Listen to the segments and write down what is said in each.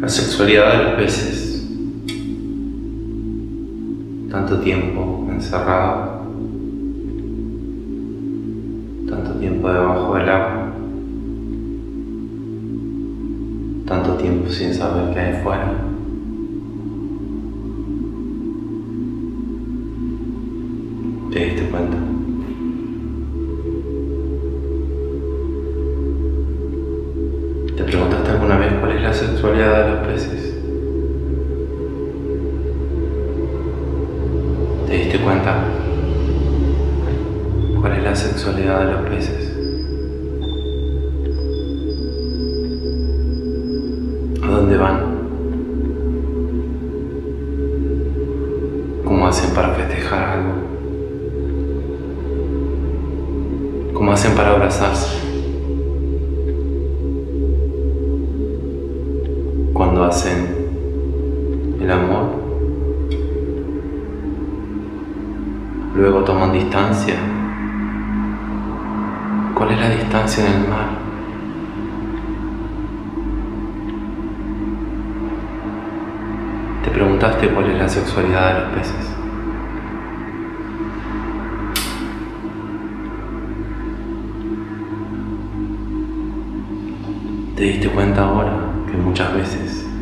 La sexualidad de los peces. Tanto tiempo encerrado. Tanto tiempo debajo del agua. Tanto tiempo sin saber qué hay fuera. ¿Te diste cuenta? Sexualidad de los peces? El amor, luego toman distancia. ¿Cuál es la distancia en el mar? ¿Te preguntaste cuál es la sexualidad de los peces? ¿Te diste cuenta ahora que muchas veces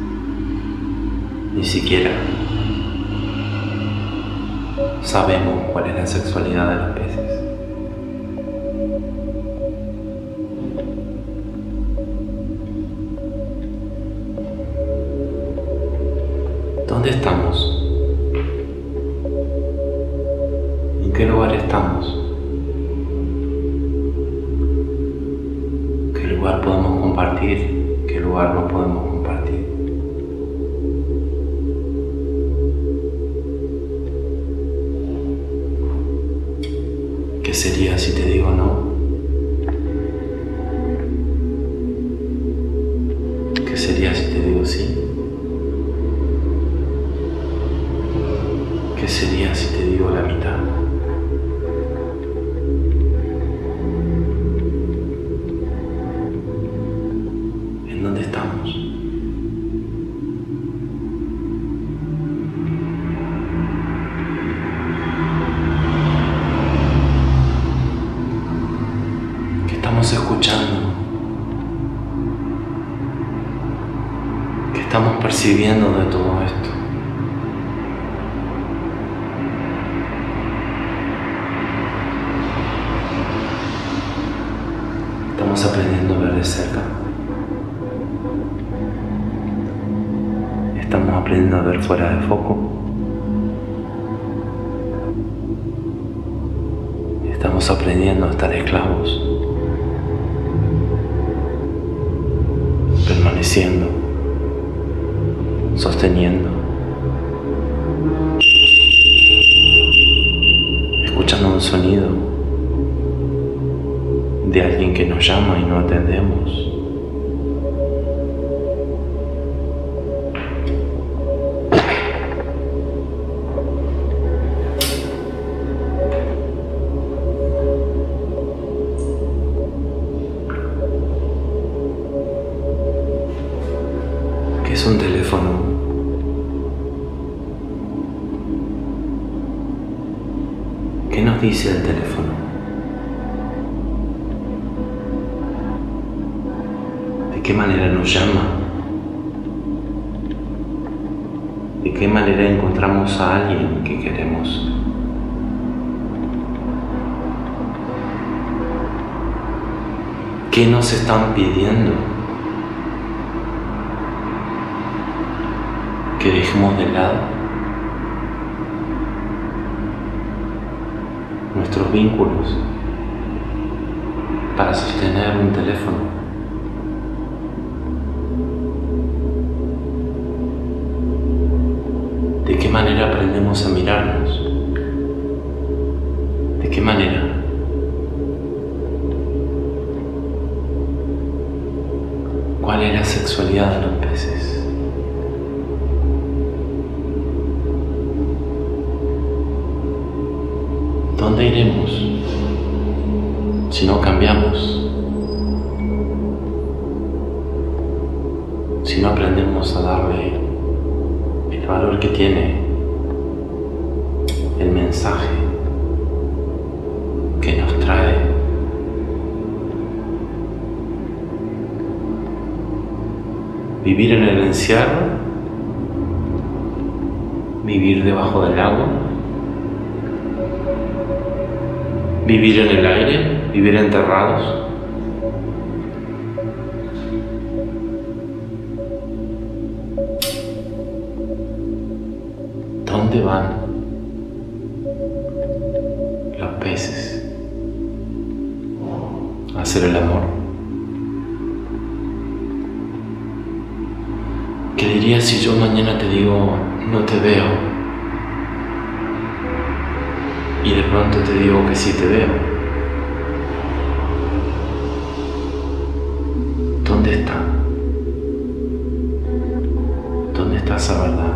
ni siquiera sabemos cuál es la sexualidad de los peces? ¿Dónde estamos? ¿Qué sería si te digo no? Estamos percibiendo de todo esto? Estamos aprendiendo a ver de cerca. Estamos aprendiendo a ver fuera de foco. Estamos aprendiendo a estar esclavos. Permaneciendo. Sosteniendo. Escuchando un sonido de alguien que nos llama y no atendemos. Es un teléfono? ¿Qué nos dice el teléfono? ¿De qué manera nos llama? ¿De qué manera encontramos a alguien que queremos? ¿Qué nos están pidiendo? Que dejemos de lado nuestros vínculos para sostener un teléfono. ¿De qué manera aprendemos a mirarnos? ¿De qué manera? ¿Cuál es la sexualidad ¿Dónde iremos si no cambiamos? Si no aprendemos a darle el valor que tiene el mensaje que nos trae vivir en el encierro, vivir debajo del agua, vivir en el aire, vivir enterrados. ¿Dónde van los peces a hacer el amor? ¿Qué dirías si yo mañana te digo no te veo? Y de pronto te digo que sí te veo. ¿Dónde está? ¿Dónde está esa verdad?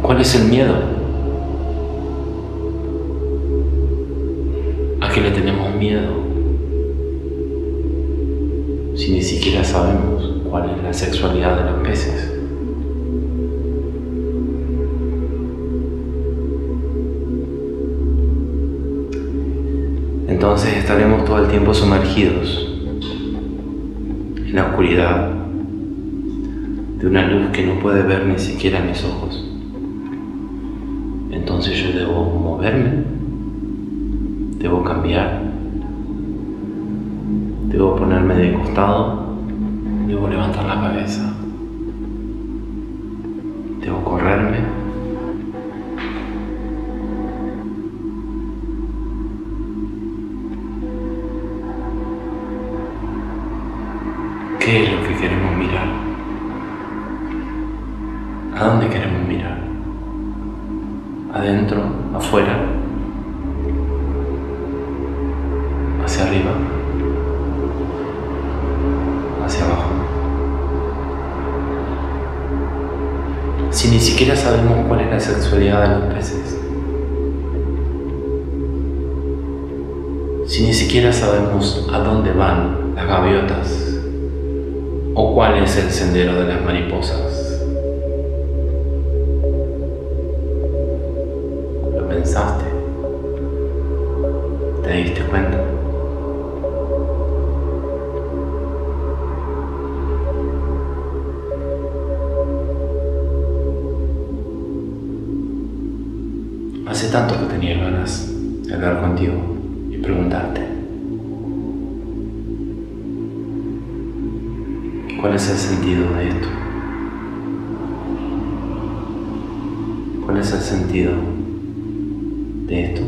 ¿Cuál es el miedo? ¿A qué le tenemos miedo? Si ni siquiera sabemos cuál es la sexualidad de los peces. Entonces estaremos todo el tiempo sumergidos en la oscuridad de una luz que no puede ver ni siquiera mis ojos. Entonces yo debo moverme, debo cambiar, debo ponerme de costado, debo levantar la cabeza, debo correrme. ¿A dónde queremos mirar? adentro, afuera, hacia arriba, hacia abajo. Si ni siquiera sabemos cuál es la sexualidad de los peces, si ni siquiera sabemos a dónde van las gaviotas o cuál es el sendero de las mariposas, pensaste? ¿Te diste cuenta? Hace tanto que tenía ganas de hablar contigo y preguntarte. ¿Cuál es el sentido de esto? ¿Cuál es el sentido de esto?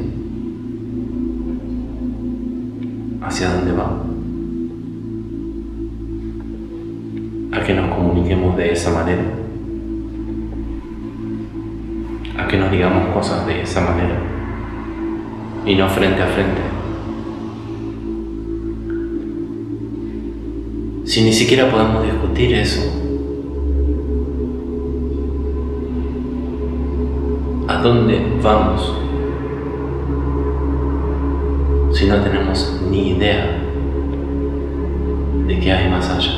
¿Hacia dónde va? A que nos comuniquemos de esa manera. A que nos digamos cosas de esa manera. Y no frente a frente. Si ni siquiera podemos discutir eso, ¿a dónde vamos si no tenemos ni idea de qué hay más allá?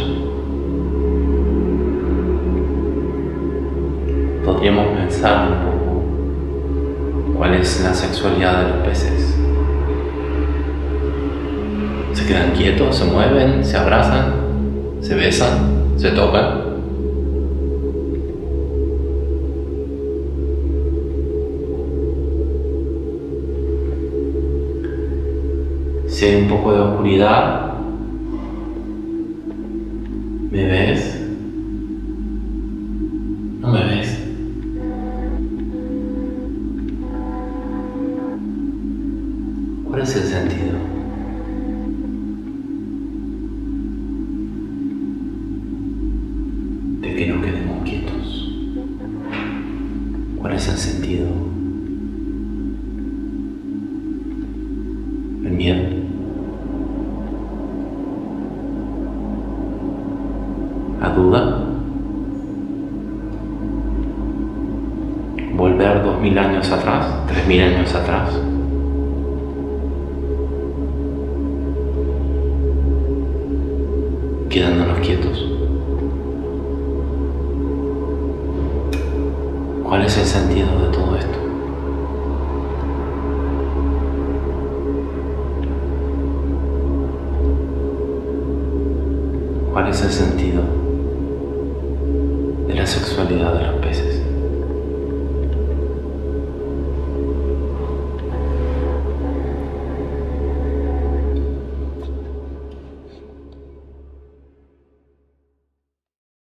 Podríamos pensar un poco cuál es la sexualidad de los peces. ¿Se quedan quietos? ¿Se mueven? ¿Se abrazan? ¿Se besan? ¿Se tocan? Si un poco de oscuridad, ¿me ves? ¿No me ves? ¿Cuál es el sentido? de que nos quedemos quietos. ¿Cuál es el sentido? ¿Volver dos mil años atrás? ¿Tres mil años atrás? quedándonos quietos. ¿Cuál es el sentido de todo esto? ¿Cuál es el sentido de la sexualidad de los peces?